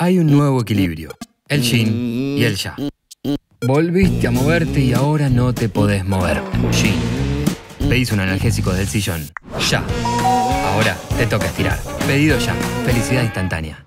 hay un nuevo equilibrio, el yin y el ya. Volviste a moverte y ahora no te podés mover. Yin. Pedís un analgésico del sillón. Ya. Ahora te toca estirar. Pedido ya. Felicidad instantánea.